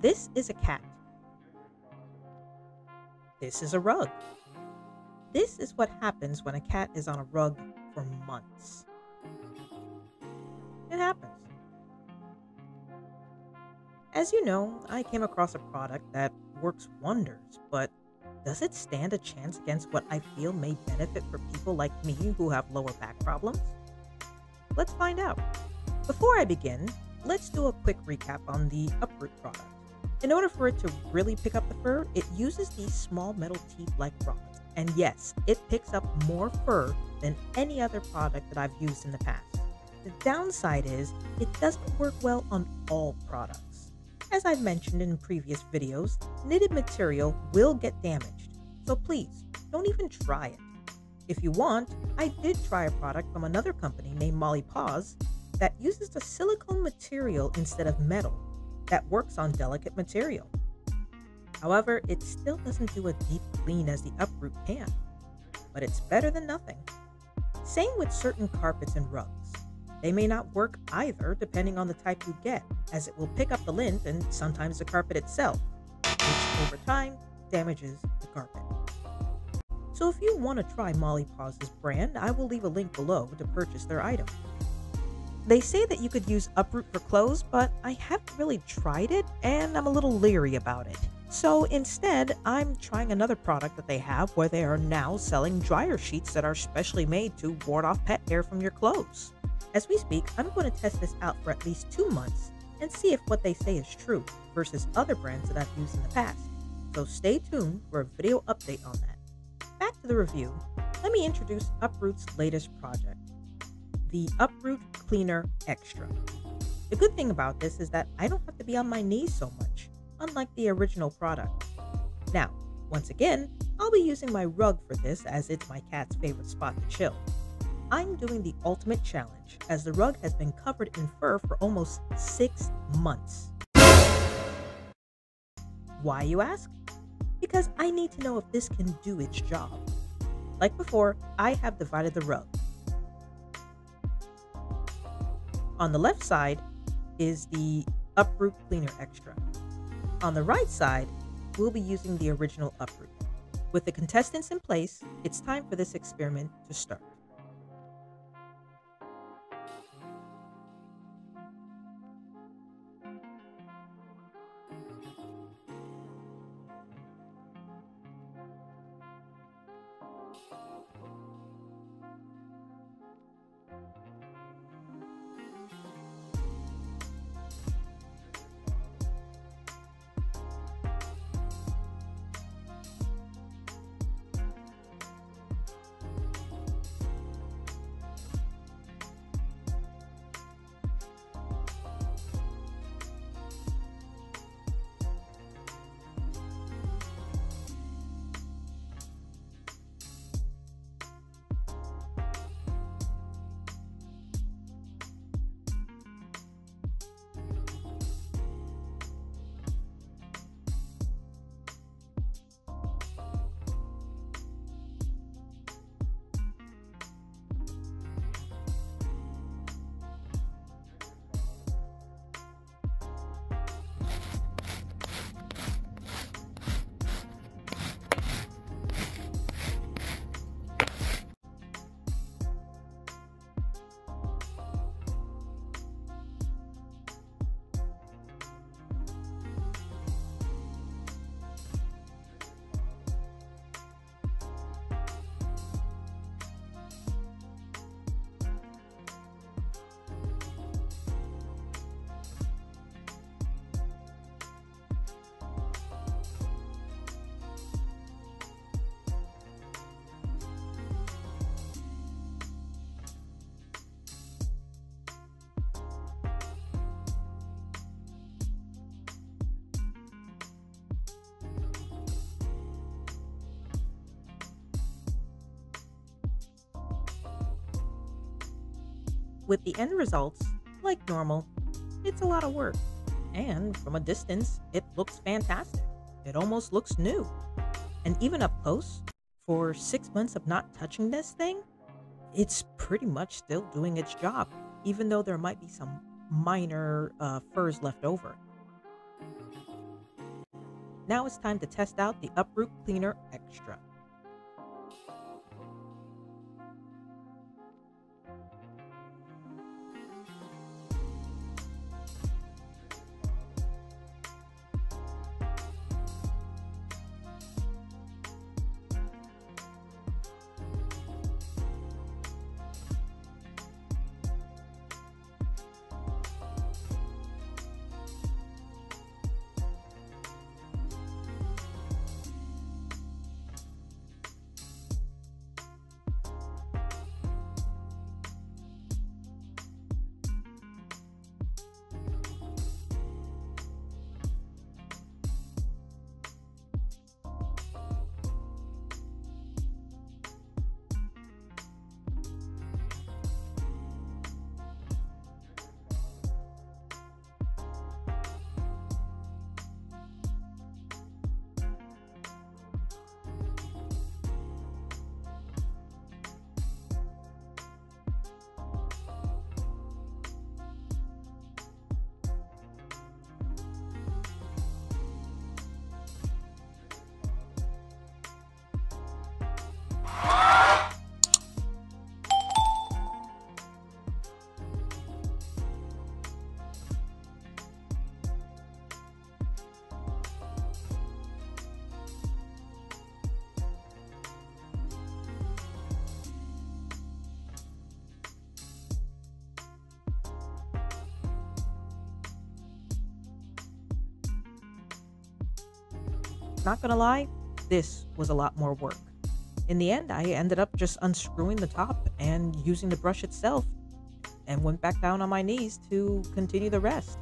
This is a cat. This is a rug. This is what happens when a cat is on a rug for months. It happens. As you know, I came across a product that works wonders, but does it stand a chance against what I feel may benefit for people like me who have lower back problems? Let's find out. Before I begin, let's do a quick recap on the Uproot product. In order for it to really pick up the fur, it uses these small metal teeth like rods. And yes, it picks up more fur than any other product that I've used in the past. The downside is it doesn't work well on all products. As I've mentioned in previous videos, knitted material will get damaged, so please don't even try it. If you want, I did try a product from another company named Molly Paws that uses the silicone material instead of metal that works on delicate material. However, it still doesn't do a deep clean as the uproot can, but it's better than nothing. Same with certain carpets and rugs. They may not work either depending on the type you get, as it will pick up the lint and sometimes the carpet itself, which over time damages the carpet. So if you want to try Molly Paws' brand, I will leave a link below to purchase their item. They say that you could use Uproot for clothes, but I haven't really tried it and I'm a little leery about it. So instead, I'm trying another product that they have where they are now selling dryer sheets that are specially made to ward off pet hair from your clothes. As we speak, I'm going to test this out for at least two months and see if what they say is true versus other brands that I've used in the past. So stay tuned for a video update on that back to the review, let me introduce Uproot's latest project, the Uproot Cleaner Xtra. The good thing about this is that I don't have to be on my knees so much, unlike the original product. Now, once again, I'll be using my rug for this as it's my cat's favorite spot to chill. I'm doing the ultimate challenge as the rug has been covered in fur for almost six months. Why, you ask? because I need to know if this can do its job. Like before, I have divided the rug. On the left side is the Uproot Cleaner Xtra. On the right side, we'll be using the original Uproot. With the contestants in place, it's time for this experiment to start. With the end results, like normal, it's a lot of work. And from a distance, it looks fantastic. It almost looks new. And even up close, for six months of not touching this thing, it's pretty much still doing its job, even though there might be some minor uh, furs left over. Now it's time to test out the Uproot Cleaner Xtra. Not gonna lie, this was a lot more work. In the end, I ended up just unscrewing the top and using the brush itself and went back down on my knees to continue the rest.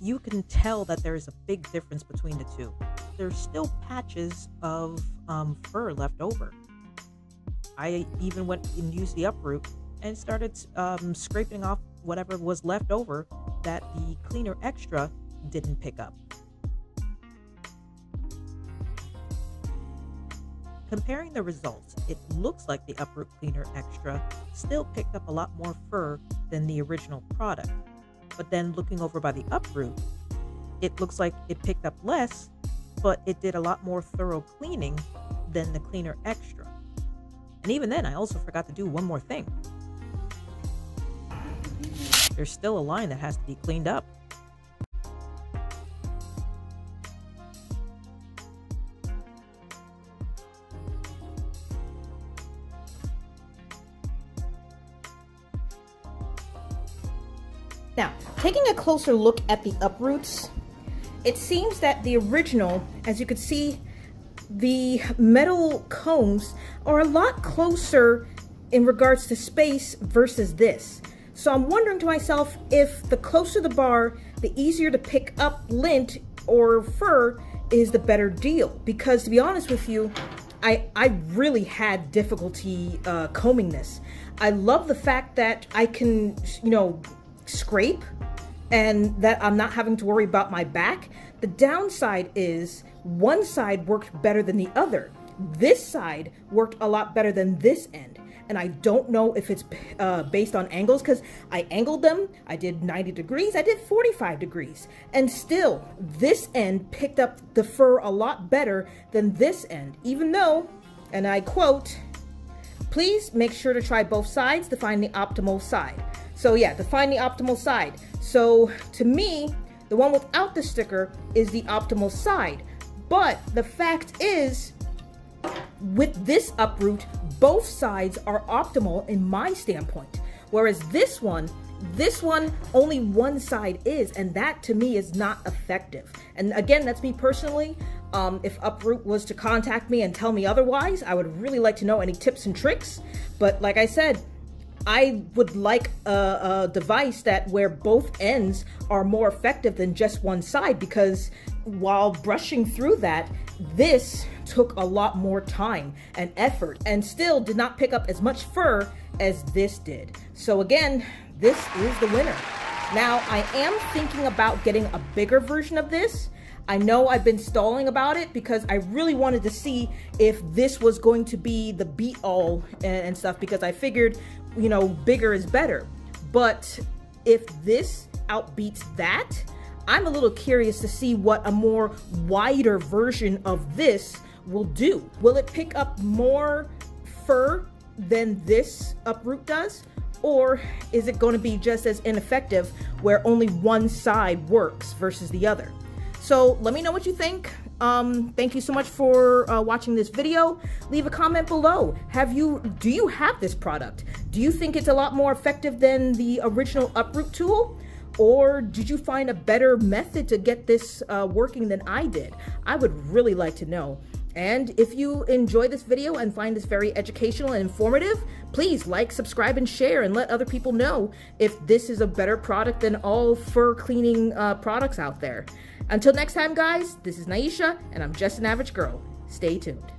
You can tell that there is a big difference between the two. There's still patches of um, fur left over. I even went and used the uproot and started um, scraping off whatever was left over that the cleaner extra didn't pick up. Comparing the results, it looks like the uproot cleaner extra still picked up a lot more fur than the original product but then looking over by the uproot, it looks like it picked up less, but it did a lot more thorough cleaning than the cleaner extra. And even then, I also forgot to do one more thing. There's still a line that has to be cleaned up. Closer look at the uproots, it seems that the original, as you can see, the metal combs are a lot closer in regards to space versus this. So I'm wondering to myself if the closer the bar, the easier to pick up lint or fur is the better deal. Because to be honest with you, I, I really had difficulty uh, combing this. I love the fact that I can, you know, scrape and that I'm not having to worry about my back. The downside is one side worked better than the other. This side worked a lot better than this end. And I don't know if it's uh, based on angles because I angled them. I did 90 degrees. I did 45 degrees. And still, this end picked up the fur a lot better than this end. Even though, and I quote, please make sure to try both sides to find the optimal side. So yeah, to find the optimal side. So to me, the one without the sticker is the optimal side. But the fact is, with this uproot, both sides are optimal in my standpoint. Whereas this one This one, only one side is, and that to me is not effective. And again, that's me personally. Um, if Uproot was to contact me and tell me otherwise, I would really like to know any tips and tricks. But like I said, I would like a, a, device that where both ends are more effective than just one side because while brushing through that, this took a lot more time and effort and still did not pick up as much fur as this did. So again, this is the winner. Now I am thinking about getting a bigger version of this I know I've been stalling about it because I really wanted to see if this was going to be the beat all and, stuff because I figured, you know, bigger is better. But if this outbeats that, I'm a little curious to see what a more wider version of this will do. Will it pick up more fur than this uproot does? Or is it going to be just as ineffective where only one side works versus the other? So let me know what you think. Um, thank you so much for uh, watching this video. Leave a comment below. Have you, do you have this product? Do you think it's a lot more effective than the original uproot tool? Or did you find a better method to get this uh, working than I did? I would really like to know. And if you enjoy this video and find this very educational and informative, please like, subscribe, and share and let other people know if this is a better product than all fur cleaning uh, products out there. Until next time, guys, this is Naisha, and I'm just an average girl. Stay tuned.